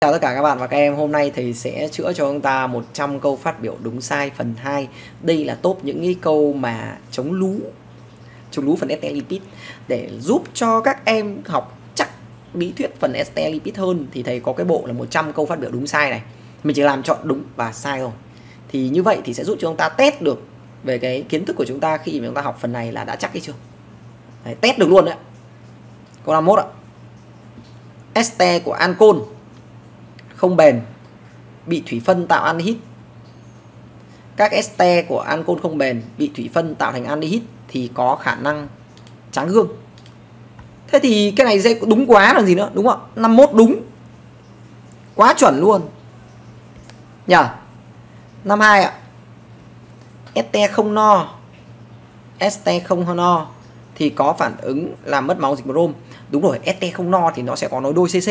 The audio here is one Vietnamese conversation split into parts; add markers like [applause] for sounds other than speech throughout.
Chào tất cả các bạn và các em, hôm nay thầy sẽ chữa cho chúng ta 100 câu phát biểu đúng sai phần 2 Đây là top những cái câu mà chống lú Chống lú phần ST Lipid Để giúp cho các em học chắc lý thuyết phần ST Lipid hơn Thì thầy có cái bộ là 100 câu phát biểu đúng sai này. Mình chỉ làm chọn đúng và sai thôi. Thì như vậy thì sẽ giúp cho chúng ta test được về cái kiến thức của chúng ta khi mà chúng ta học phần này là đã chắc hay chưa. Đấy, Test được luôn đấy Câu 51 ạ. ST của ancol không bền, bị thủy phân tạo anhydride các este của ancol không bền, bị thủy phân tạo thành anhydride thì có khả năng tráng gương thế thì cái này dễ, đúng quá là gì nữa, đúng không 51 đúng. Quá chuẩn luôn. Nhỉ 52 ạ. Este không no. Este không no thì có phản ứng làm mất máu dịch brom đúng rồi este không no thì nó sẽ có nối đôi cc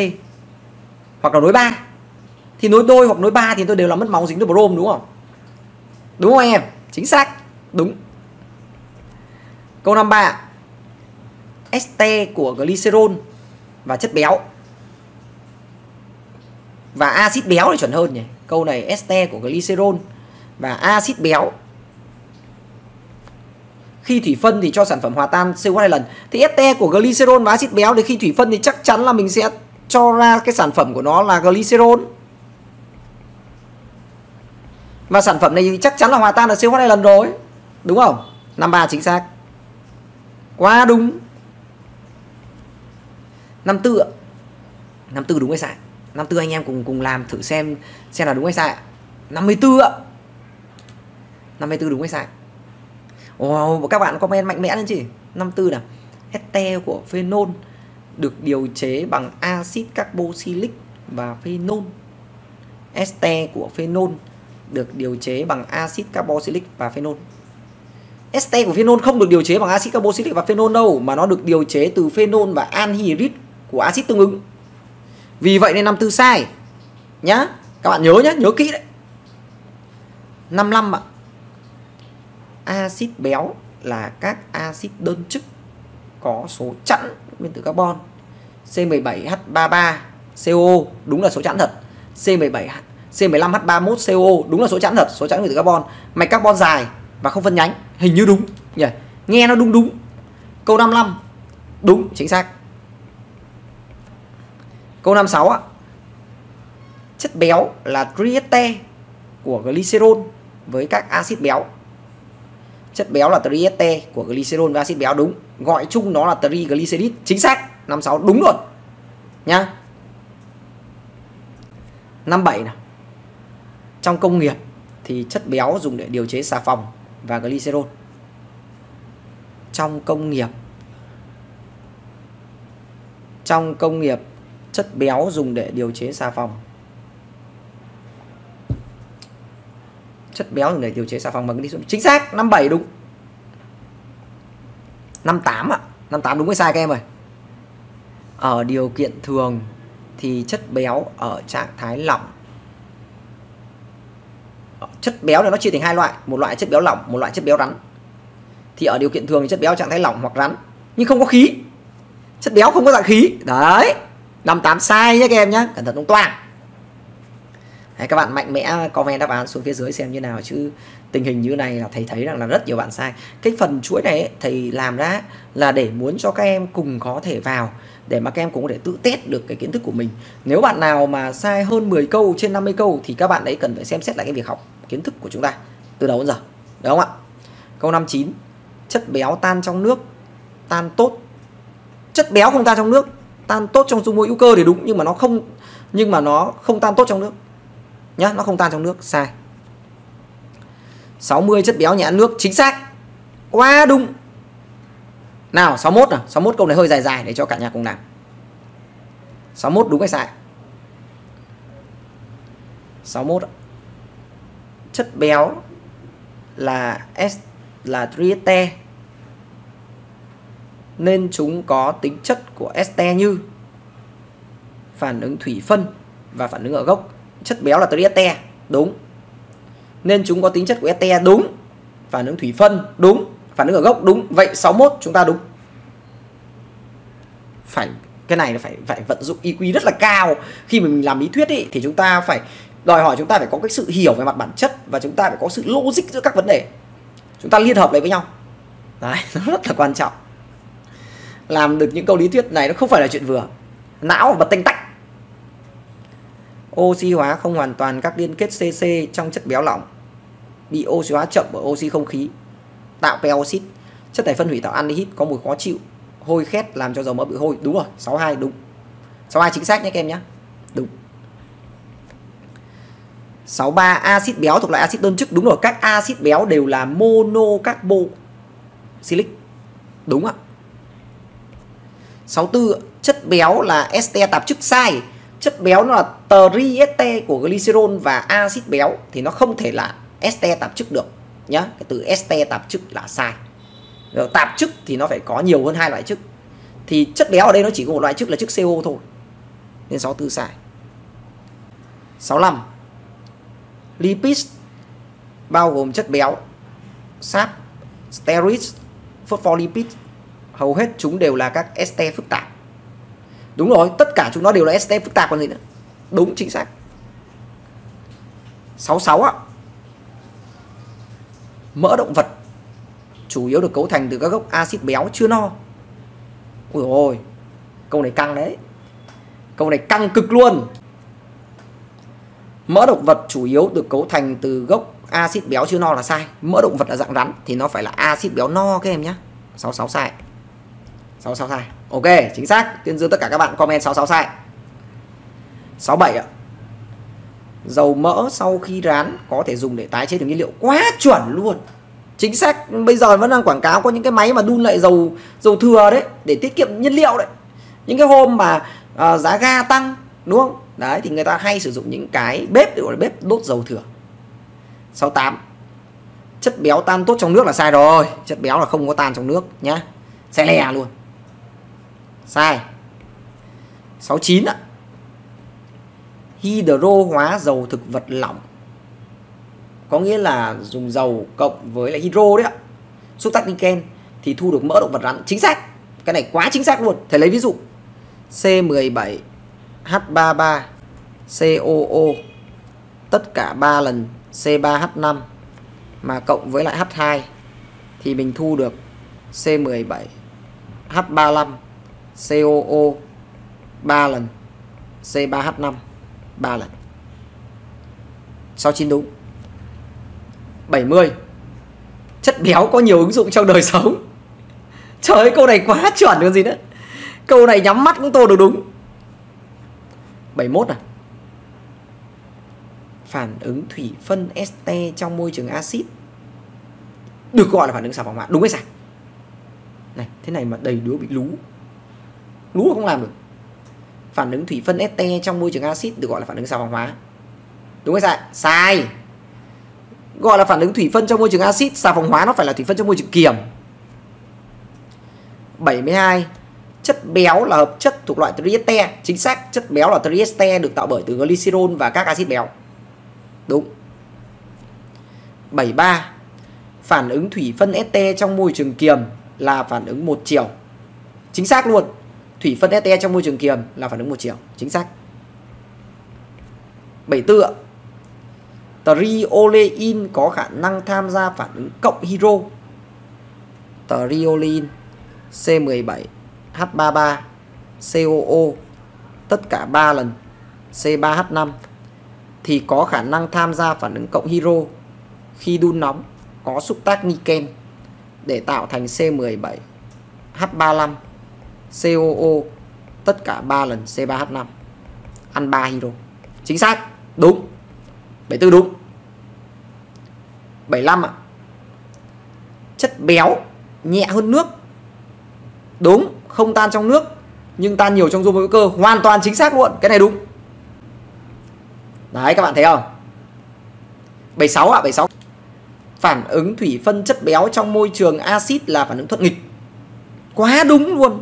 hoặc là nối ba thì nối đôi hoặc nối ba thì tôi đều là mất máu dính được brom đúng không? Đúng không em? Chính xác. Đúng. Câu 53 este của glycerol và chất béo. Và axit béo thì chuẩn hơn nhỉ? Câu này, este của glycerol và axit béo. Khi thủy phân thì cho sản phẩm hòa tan CO hai lần. Thì este của glycerol và axit béo thì khi thủy phân thì chắc chắn là mình sẽ cho ra cái sản phẩm của nó là glycerol và sản phẩm này chắc chắn là hòa tan ở siêu hai lần rồi. Đúng không? 53 chính xác. Quá đúng. 54 ạ. 54 đúng hay sai? 54 anh em cùng cùng làm thử xem xem là đúng hay sai ạ. 54 ạ. 54 đúng hay sai? Wow, các bạn comment mạnh mẽ lên chứ. 54 nào? Este của phenol được điều chế bằng axit carboxylic và phenol. Este của phenol được điều chế bằng axit carboxylic và phenol. Este của phenol không được điều chế bằng axit carboxylic và phenol đâu mà nó được điều chế từ phenol và anhydrid của axit tương ứng. Vì vậy nên 54 sai. Nhá. Các bạn nhớ nhá, nhớ kỹ đấy. 55 ạ. Axit béo là các axit đơn chức có số chẵn nguyên tử carbon. C17H33 CO đúng là số chẵn thật. C17 C15H31CO đúng là số chẵn thật, số chẵn nguyên tử carbon. Mạch carbon dài và không phân nhánh, hình như đúng nhỉ. Nghe nó đúng đúng. Câu 55 đúng chính xác. Câu 56 ạ. Chất béo là trieste của glycerol với các axit béo. Chất béo là trieste của glycerol và axit béo đúng. Gọi chung nó là triglycerid. Chính xác. 56 đúng rồi. Nhá. 57 nào. Trong công nghiệp thì chất béo dùng để điều chế xà phòng và glycerol. Trong công nghiệp Trong công nghiệp chất béo dùng để điều chế xà phòng. Chất béo dùng để điều chế xà phòng và glycerol. Chính xác, 57 đúng. 58 ạ. À. 58 đúng hay sai các em ơi? Ở điều kiện thường thì chất béo ở trạng thái lỏng chất béo này nó chia thành hai loại một loại chất béo lỏng một loại chất béo rắn. Thì ở điều kiện thường thì chất béo trạng thái lỏng hoặc rắn nhưng không có khí. Chất béo không có dạng khí. Đấy năm tám sai nhé các em nhé cẩn thận đúng toang. Đấy, các bạn mạnh mẽ comment đáp án xuống phía dưới xem như nào chứ tình hình như này là thầy thấy rằng là rất nhiều bạn sai. Cái phần chuỗi này ấy, thầy làm ra là để muốn cho các em cùng có thể vào để mà các em cũng có thể tự test được cái kiến thức của mình. Nếu bạn nào mà sai hơn 10 câu trên 50 câu thì các bạn ấy cần phải xem xét lại cái việc học kiến thức của chúng ta từ đầu đến giờ đúng không ạ? Câu 59 chất béo tan trong nước, tan tốt. Chất béo không tan trong nước, tan tốt trong dung môi hữu cơ thì đúng, nhưng mà nó không, nhưng mà nó không tan tốt trong nước. Nhá, nó không tan trong nước, sai. 60 chất béo nhẹ nước, chính xác. Quá đúng. Nào 61 nào 61 câu này hơi dài dài để cho cả nhà cùng làm. 61 đúng hay sai? 61 chất béo là S là trieste nên chúng có tính chất của este như phản ứng thủy phân và phản ứng ở gốc. Chất béo là trieste đúng. Nên chúng có tính chất của este đúng phản ứng thủy phân đúng phản ứng ở gốc đúng. Vậy 61 chúng ta đúng. Phải cái này là phải phải vận dụng IQ rất là cao. Khi mà mình làm lý thuyết ý, thì chúng ta phải đòi hỏi chúng ta phải có cái sự hiểu về mặt bản chất và chúng ta phải có sự logic giữa các vấn đề. Chúng ta liên hợp lại với nhau. Đấy nó [laughs] rất là quan trọng. Làm được những câu lý thuyết này nó không phải là chuyện vừa. Não bật tinh tách. Oxy hóa không hoàn toàn các liên kết CC trong chất béo lỏng. Bị oxy hóa chậm bởi oxy không khí. Tạo peroxit chất này phân hủy tạo aldehyde có mùi khó chịu. Hôi khét làm cho dầu mỡ bị hôi. Đúng rồi 62 đúng. 62 chính xác nhé các em nhé. Đúng. 63 axit béo thuộc loại axit đơn chức. Đúng rồi các axit béo đều là monocarboxylic đúng ạ. 64 chất béo là este tạp chức sai chất béo nó là trieste của glycerol và axit béo thì nó không thể là este tạp chức được nhá. Cái từ este tạp chức là sai rồi, tạp chức thì nó phải có nhiều hơn hai loại chức thì chất béo ở đây nó chỉ có một loại chức là chức CO thôi. Nên 64 sai 65 lipids bao gồm chất béo, sáp, steroids phospholipid hầu hết chúng đều là các este phức tạp. Đúng rồi, tất cả chúng nó đều là este phức tạp còn gì nữa. Đúng, chính xác. 66 ạ mỡ động vật chủ yếu được cấu thành từ các gốc axit béo chưa no. Ui ôi, câu này căng đấy. Câu này căng cực luôn mỡ động vật chủ yếu được cấu thành từ gốc axit béo chưa no là sai. Mỡ động vật là dạng rắn thì nó phải là axit béo no các em nhé 66 sai. 66 sai. Ok chính xác. Tuyên dương tất cả các bạn comment 66 sai. 67 ạ. Dầu mỡ sau khi rán có thể dùng để tái chế thành nhiên liệu quá chuẩn luôn. Chính xác. Bây giờ vẫn đang quảng cáo có những cái máy mà đun lại dầu dầu thừa đấy để tiết kiệm nhiên liệu đấy. Những cái hôm mà uh, giá ga tăng đúng không? Đấy, thì người ta hay sử dụng những cái bếp gọi là bếp đốt dầu thừa. 68 chất béo tan tốt trong nước là sai rồi. Chất béo là không có tan trong nước nhá. Xe lè luôn. Sai. 69 ạ. Hydro hóa dầu thực vật lỏng. Có nghĩa là dùng dầu cộng với lại hydro đấy ạ. Xúc tác niken thì thu được mỡ động vật rắn chính xác. Cái này quá chính xác luôn. Thầy lấy ví dụ. C17 H33 COO tất cả 3 lần C3H5 mà cộng với lại H2 thì mình thu được C17 H35 COO 3 lần C3H5 3 lần. 69 đúng. 70 Chất béo có nhiều ứng dụng trong đời sống. Trời ơi, câu này quá chuẩn còn gì nữa. Câu này nhắm mắt cũng tô được đúng. 71 à? Phản ứng thủy phân este trong môi trường axit. Được gọi là phản ứng xà phòng hỏa Đúng hay sai? Này, thế này mà đầy đứa bị lú. Lú không làm được. Phản ứng thủy phân este trong môi trường axit Được gọi là phản ứng xà phòng hóa Đúng hay sai? Sai. Gọi là phản ứng thủy phân trong môi trường axit Xà phòng hóa nó phải là thủy phân trong môi trường kiềm. 72 chất béo là hợp chất thuộc loại trieste chính xác, chất béo là trieste được tạo bởi từ glycerol và các axit béo. Đúng. 73 phản ứng thủy phân este trong môi trường kiềm là phản ứng một chiều. Chính xác luôn. Thủy phân este trong môi trường kiềm là phản ứng một chiều. Chính xác. 74 Triolein có khả năng tham gia phản ứng cộng hydro. Triolein C17 H33 COO tất cả 3 lần C3H5 thì có khả năng tham gia phản ứng cộng hydro khi đun nóng, có xúc tác niken để tạo thành C17 H35 COO tất cả 3 lần C3H5 ăn 3 hydro. Chính xác. Đúng. 74 đúng. 75 ạ. À. chất béo nhẹ hơn nước. Đúng không tan trong nước, nhưng tan nhiều trong dung hữu cơ, hoàn toàn chính xác luôn. Cái này đúng. Đấy, các bạn thấy không? 76 ạ 76 phản ứng thủy phân chất béo trong môi trường axit là phản ứng thuận nghịch. Quá đúng luôn.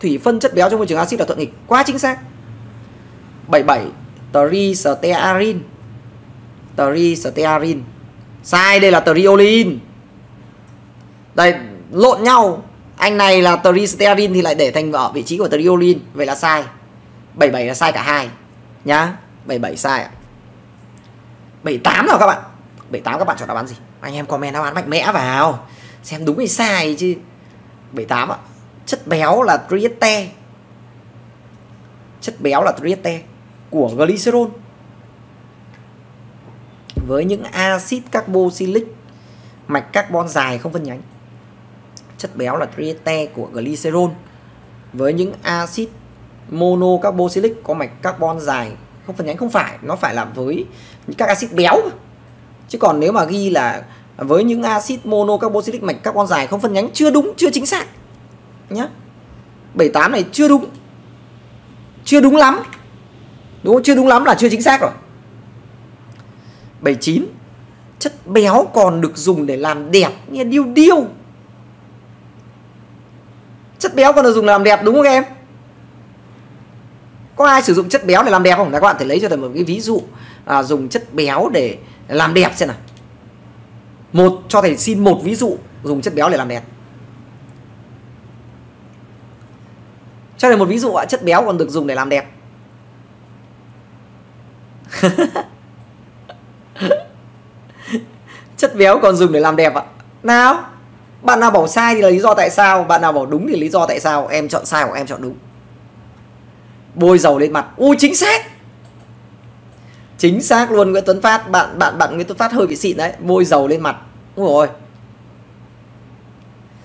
Thủy phân chất béo trong môi trường axit là thuận nghịch. Quá chính xác. 77 tristearin tristearin sai, đây là triolin. Đây, lộn nhau anh này là tristerin thì lại để thành ở vị trí của triolin vậy là sai. 77 là sai cả hai. Nhá. 77 sai ạ. 78 nào các bạn? 78 các bạn chọn đáp án gì? Anh em comment đáp án mạnh mẽ vào. Xem đúng hay sai chứ. 78 ạ. Chất béo là trieste. Chất béo là trieste của glycerol. Với những axit carboxylic mạch carbon dài không phân nhánh chất béo là trieste của glycerol. Với những axit monocarboxylic có mạch carbon dài, không phân nhánh không phải, nó phải là với những các axit béo. Chứ còn nếu mà ghi là với những axit monocarboxylic mạch carbon dài không phân nhánh chưa đúng, chưa chính xác, nhá. 78 này chưa đúng chưa đúng lắm, đúng không? chưa đúng lắm là chưa chính xác rồi. 79 chất béo còn được dùng để làm đẹp, nghe điêu điêu chất béo còn được dùng làm đẹp đúng không em? Có ai sử dụng chất béo để làm đẹp không? Các bạn thể lấy cho thầy một cái ví dụ à, dùng chất béo để làm đẹp xem nào. Một cho thầy xin một ví dụ dùng chất béo để làm đẹp. Cho thầy một ví dụ ạ chất béo còn được dùng để làm đẹp. [laughs] Chất béo còn dùng để làm đẹp ạ. Nào bạn nào bảo sai thì là lý do tại sao, bạn nào bảo đúng thì lý do tại sao. Em chọn sai hoặc em chọn đúng. Bôi dầu lên mặt. Ui, chính xác. Chính xác luôn, Nguyễn Tuấn Phát. Bạn bạn bạn Nguyễn Tuấn Phát hơi bị xịn đấy. Bôi dầu lên mặt. Ui rồi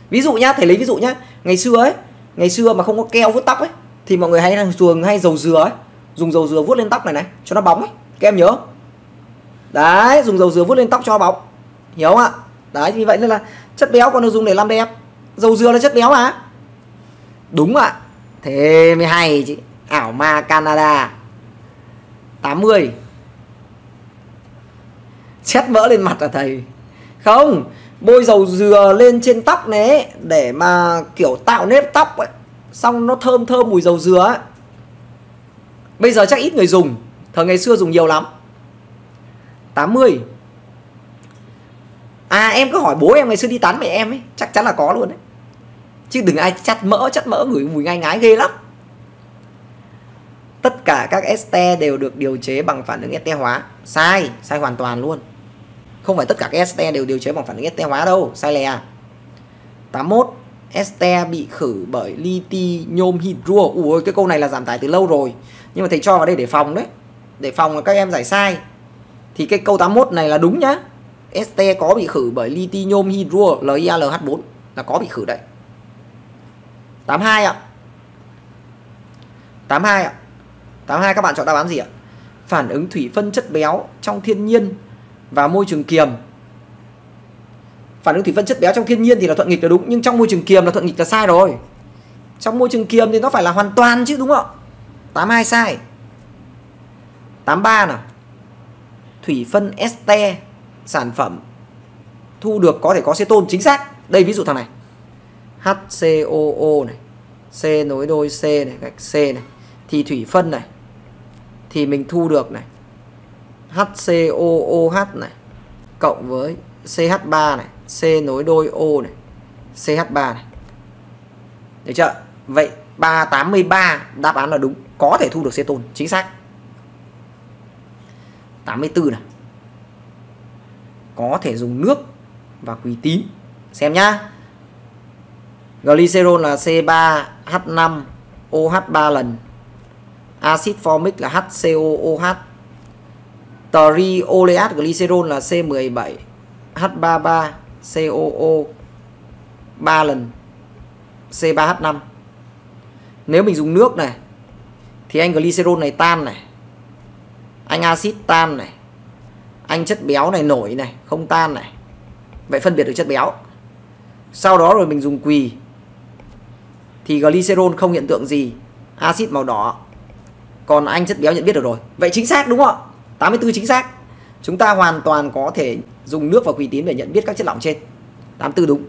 ví dụ nhá, thầy lấy ví dụ nhá. Ngày xưa ấy, ngày xưa mà không có keo vuốt tóc ấy, thì mọi người hay thường hay dầu dừa ấy. Dùng dầu dừa vuốt lên tóc này này, cho nó bóng ấy. Các em nhớ đấy, dùng dầu dừa vuốt lên tóc cho nó bóng. Hiểu không ạ? Đấy vì vậy nên là chất béo còn được dùng để làm đẹp. Dầu dừa là chất béo mà. Đúng ạ. Thế mới hay chứ ảo ma Canada. 80 Xét mỡ lên mặt là thầy? Không, Bôi dầu dừa lên trên tóc này Để mà, kiểu, tạo nếp tóc ấy. Xong nó thơm thơm mùi dầu dừa ấy. Bây giờ chắc ít người dùng. Thời ngày xưa dùng nhiều lắm. 80 À em cứ hỏi bố em ngày xưa đi tán mẹ em ấy, Chắc chắn là có luôn đấy. Chứ đừng ai chặt mỡ Chắt mỡ ngửi mùi ngai ngái ghê lắm. Tất cả các este đều được điều chế bằng phản ứng este hóa. Sai sai hoàn toàn luôn. Không phải tất cả các este đều điều chế bằng phản ứng este hóa đâu, sai lè. 81 este bị khử bởi liti nhôm hydro. Ui, cái câu này là giảm tải từ lâu rồi. Nhưng mà thầy cho vào đây để phòng đấy. Để phòng là các em giải sai. Thì cái câu 81 này là đúng nhá este có bị khử bởi lithium hydro LiALH4 là có bị khử đấy 82 ạ 82 ạ 82 các bạn chọn đáp án gì ạ? Phản ứng thủy phân chất béo trong thiên nhiên và môi trường kiềm. Phản ứng thủy phân chất béo trong thiên nhiên thì là thuận nghịch là đúng, nhưng trong môi trường kiềm là thuận nghịch là sai rồi. Trong môi trường kiềm thì nó phải là hoàn toàn chứ, đúng không? 82 sai. 83 nào. Thủy phân este sản phẩm thu được có thể có cetone chính xác. Đây ví dụ thằng này. HCOO này, C nối đôi C này, gạch C này thì thủy phân này thì mình thu được này. HCOOH này cộng với CH3 này C nối đôi O này CH3 này. Được chưa? Vậy 383 đáp án là đúng có thể thu được cetone chính xác. 84 này có thể dùng nước và quỳ tím xem nhá glycerol là C3H5 OH 3 lần Acid formic là HCOOH. trioleat glycerol là C17 H33 COO 3 lần C3H5. Nếu mình dùng nước này, thì anh glycerol này tan này. Anh axit tan này. Anh chất béo này nổi này, không tan này. Vậy phân biệt được chất béo. Sau đó rồi mình dùng quỳ. Thì glycerol không hiện tượng gì, axit màu đỏ. Còn anh chất béo nhận biết được rồi. Vậy chính xác đúng không ạ? 84 chính xác. Chúng ta hoàn toàn có thể dùng nước và quỳ tím để nhận biết các chất lỏng trên. 84 đúng.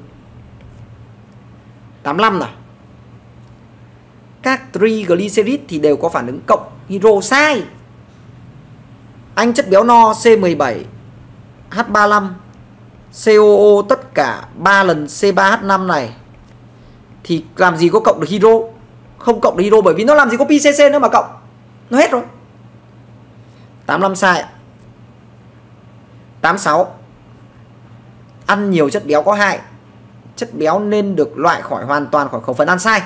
85 nào các triglycerid thì đều có phản ứng cộng hydro sai anh chất béo no C17 H35 COO tất cả 3 lần C3H5 này. Thì làm gì có cộng được hydro? Không cộng được hydro bởi vì nó làm gì có PCC nữa mà cộng. Nó hết rồi. 85 sai. 86 ăn nhiều chất béo có hại. Chất béo nên được loại khỏi hoàn toàn khỏi khẩu phần ăn sai.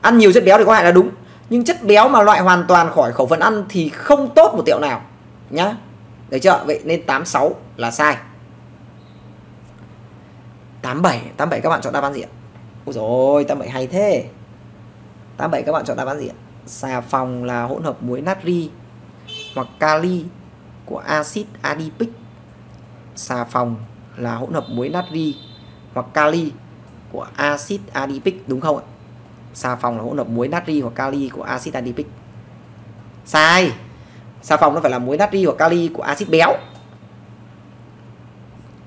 Ăn nhiều chất béo thì có hại là đúng, nhưng chất béo mà loại hoàn toàn khỏi khẩu phần ăn thì không tốt một tiệu nào nhá. Được chưa? Vậy nên 86 là sai. 87 87 các bạn chọn đáp án gì ạ? Ôi rồi 87 hay thế. 87 các bạn chọn đáp án gì ạ? Xà phòng là hỗn hợp muối natri hoặc kali của axit adipic. Xà phòng là hỗn hợp muối natri hoặc kali của axit adipic, đúng không ạ? Xà phòng là hỗn hợp muối natri hoặc kali của axit adipic. Sai. Xà phòng nó phải là muối natri hoặc kali của axit béo.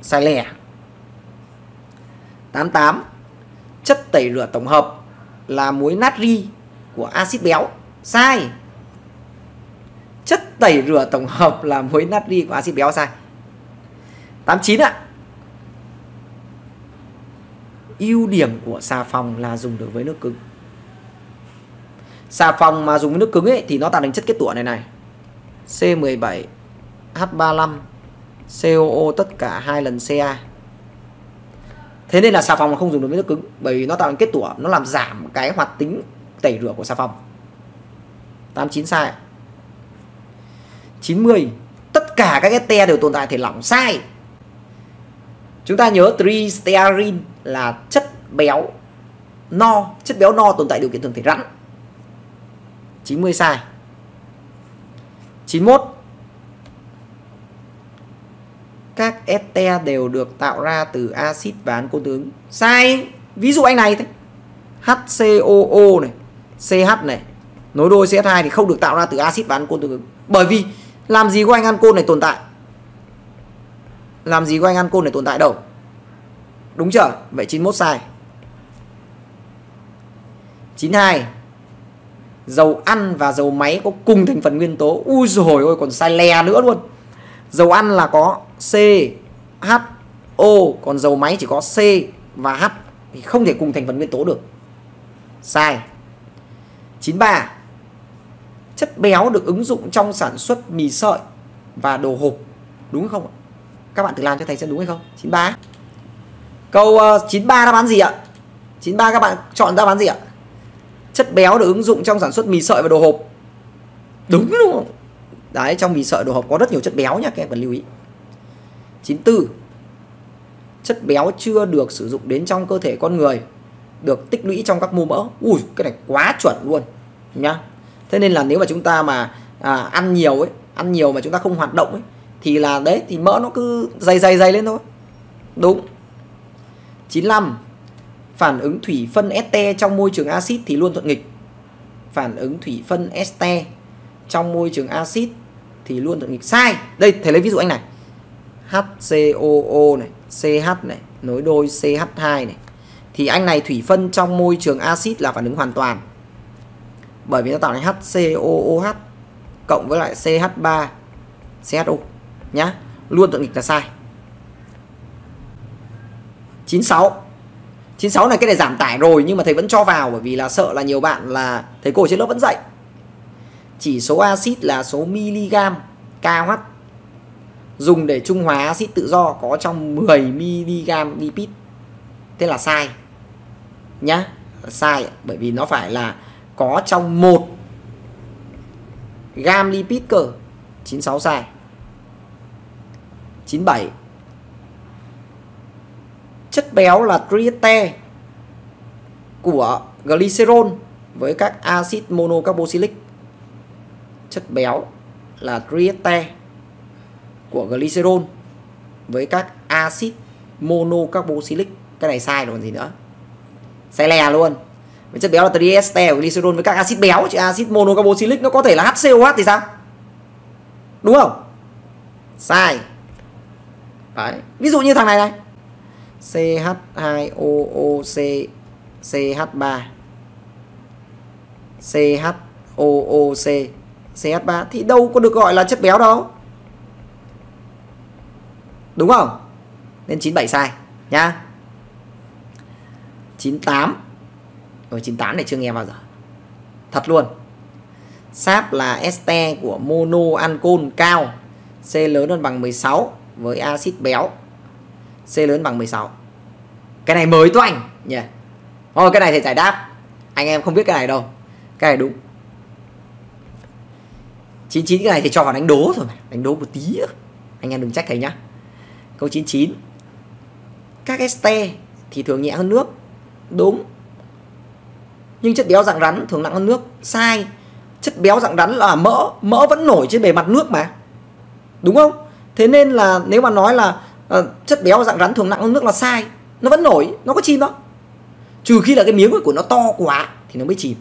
Sai lẻ. 88. Chất tẩy rửa tổng hợp là muối natri của axit béo. Sai. Chất tẩy rửa tổng hợp là muối natri của axit béo, sai. 89 ạ. ưu điểm của xà phòng là dùng được với nước cứng. Xà phòng mà dùng với nước cứng ấy thì nó tạo thành chất kết tủa này này. C17 H35 COO tất cả hai lần Ca. Thế nên là xà phòng không dùng được với nước cứng bởi vì nó tạo thành kết tủa, nó làm giảm cái hoạt tính tẩy rửa của xà phòng. 89 sai. 90 tất cả các este đều tồn tại thể lỏng sai Chúng ta nhớ tristearin là chất béo no, chất béo no tồn tại điều kiện thường thể rắn. 90 sai. 91 các este đều được tạo ra từ axit và ancol tương. Sai. Ví dụ anh này thế. HCOO này, CH này, nối đôi CH2 thì không được tạo ra từ axit và ancol tương ứng. Bởi vì làm gì có anh ancol này tồn tại? làm gì có anh ăn côn tồn tại đâu đúng chưa vậy 91 sai 92 dầu ăn và dầu máy có cùng thành phần nguyên tố. Ui rồi ôi còn sai lè nữa luôn. Dầu ăn là có C H O còn dầu máy chỉ có C và H thì không thể cùng thành phần nguyên tố được. Sai. 93 chất béo được ứng dụng trong sản xuất mì sợi và đồ hộp. Đúng không ạ? Các bạn thử làm cho thầy xem đúng hay không? 93 câu uh, 93 đáp án gì ạ? 93 các bạn chọn đáp án gì ạ? Chất béo được ứng dụng trong sản xuất mì sợi và đồ hộp. Đúng đúng không? Đấy trong mì sợi đồ hộp có rất nhiều chất béo nhá các em cần lưu ý. 94 chất béo chưa được sử dụng đến trong cơ thể con người được tích lũy trong các mô mỡ. Ui cái này quá chuẩn luôn nhá. Thế nên là nếu mà chúng ta mà à, ăn nhiều ấy ăn nhiều mà chúng ta không hoạt động ấy thì là đấy thì mỡ nó cứ dày dày dày lên thôi. Đúng. 95 phản ứng thủy phân este trong môi trường axit thì luôn thuận nghịch. Phản ứng thủy phân este trong môi trường axit thì luôn thuận nghịch. Sai! Đây, thầy lấy ví dụ anh này. HCOO này CH này, nối đôi CH2 này. Thì anh này thủy phân trong môi trường axit là phản ứng hoàn toàn. Bởi vì nó tạo thành HCOOH cộng với lại CH3 CHO nhá. Luôn thuận nghịch là sai. 96 96 này cái này giảm tải rồi, nhưng mà thầy vẫn cho vào, bởi vì là sợ là nhiều bạn là thầy cô trên lớp vẫn dạy. Chỉ số axit là số miligam KH dùng để trung hòa axit tự do có trong 10 miligam lipid. Thế là sai, nhá sai, bởi vì nó phải là có trong một gam lipid cơ. 96 sai. 97 béo là triete của glycerol với các axit monocarboxylic. Chất béo là triete của glycerol với các axit monocarboxylic. Cái này sai rồi còn gì nữa. Sai lè luôn. Với chất béo là trieste của glycerol với các axit béo. Chứ axit monocarboxylic nó có thể là HCOH thì sao? Đúng không? Sai. Đấy. ví dụ như thằng này này. CH2OOC CH3 CHOOC CH3 thì đâu có được gọi là chất béo đâu đúng không nên 97 sai, nhá 98 Rồi 98 này chưa nghe bao giờ. Thật luôn. Sáp là este của mono ancol cao. C lớn hơn bằng 16 với axit béo. C lớn bằng 16. Cái này mới toanh nhỉ. Yeah. Ôi cái này thì giải đáp. Anh em không biết cái này đâu. Cái này đúng. 99 cái này thì cho vào đánh đố thôi mà. Đánh đố một tí nữa. Anh em đừng trách thầy nhá. Câu 99. Các este thì thường nhẹ hơn nước. Đúng. Nhưng chất béo dạng rắn thường nặng hơn nước. Sai. Chất béo dạng rắn là mỡ. Mỡ vẫn nổi trên bề mặt nước mà. Đúng không? Thế nên là nếu mà nói là uh, chất béo dạng rắn thường nặng hơn nước là sai. Nó vẫn nổi. Nó có chìm đâu. Trừ khi là cái miếng của nó to quá thì nó mới chìm.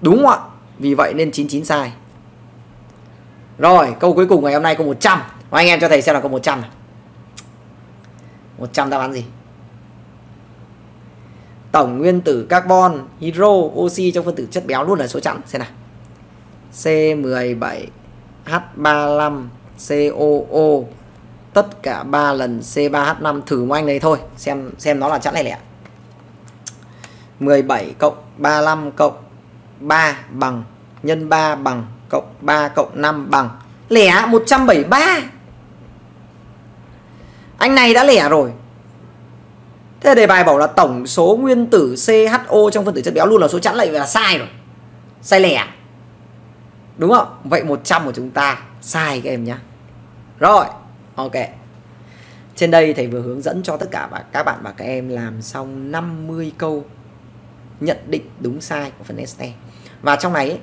Đúng không ạ? Vì vậy nên 99 sai. Rồi, câu cuối cùng ngày hôm nay câu 100. Và anh em cho thầy xem là câu 100 này. 100 đáp án gì? Tổng nguyên tử carbon, hydro, oxy trong phân tử chất béo luôn là số chẵn. Xem nào. C17, H35, COO tất cả 3 lần C3H5 thử một anh thôi, xem xem nó là chẵn hay lẻ. 17 cộng 35 cộng 3 bằng nhân 3 bằng cộng 3 cộng 5 bằng. Lẻ 173 anh này đã lẻ rồi. Thế đề bài bảo là tổng số nguyên tử CHO trong phân tử chất béo luôn là số chẵn lại là sai rồi. Sai lẻ. Đúng không? Vậy 100 của chúng ta sai các em nhé rồi ok. Trên đây thầy vừa hướng dẫn cho tất cả các bạn và các em làm xong 50 câu nhận định đúng sai của phần ST và trong này,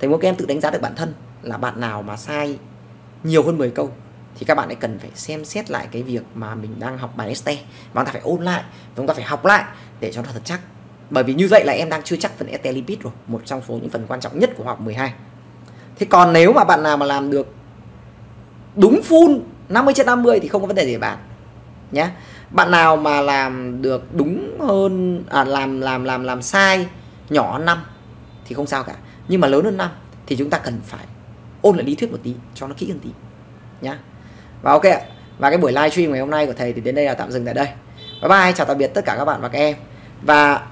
thầy muốn các em tự đánh giá được bản thân là bạn nào mà sai nhiều hơn 10 câu, thì các bạn ấy cần phải xem xét lại cái việc mà mình đang học bài ST và chúng ta phải ôn lại chúng ta phải học lại để cho nó thật chắc. Bởi vì như vậy là em đang chưa chắc phần ST lipid rồi, một trong số những phần quan trọng nhất của học 12 thế còn nếu mà bạn nào mà làm được đúng full 50 trên 50 thì không có vấn đề gì bạn nhé bạn nào mà làm được đúng hơn à, làm làm làm làm sai nhỏ hơn 5 thì không sao cả. Nhưng mà lớn hơn 5 thì chúng ta cần phải ôn lại lý thuyết một tí cho nó kỹ hơn tí nhá. Và ok ạ. Và cái buổi live stream ngày hôm nay của thầy thì đến đây là tạm dừng tại đây. Bye bye chào tạm biệt tất cả các bạn và các em. Và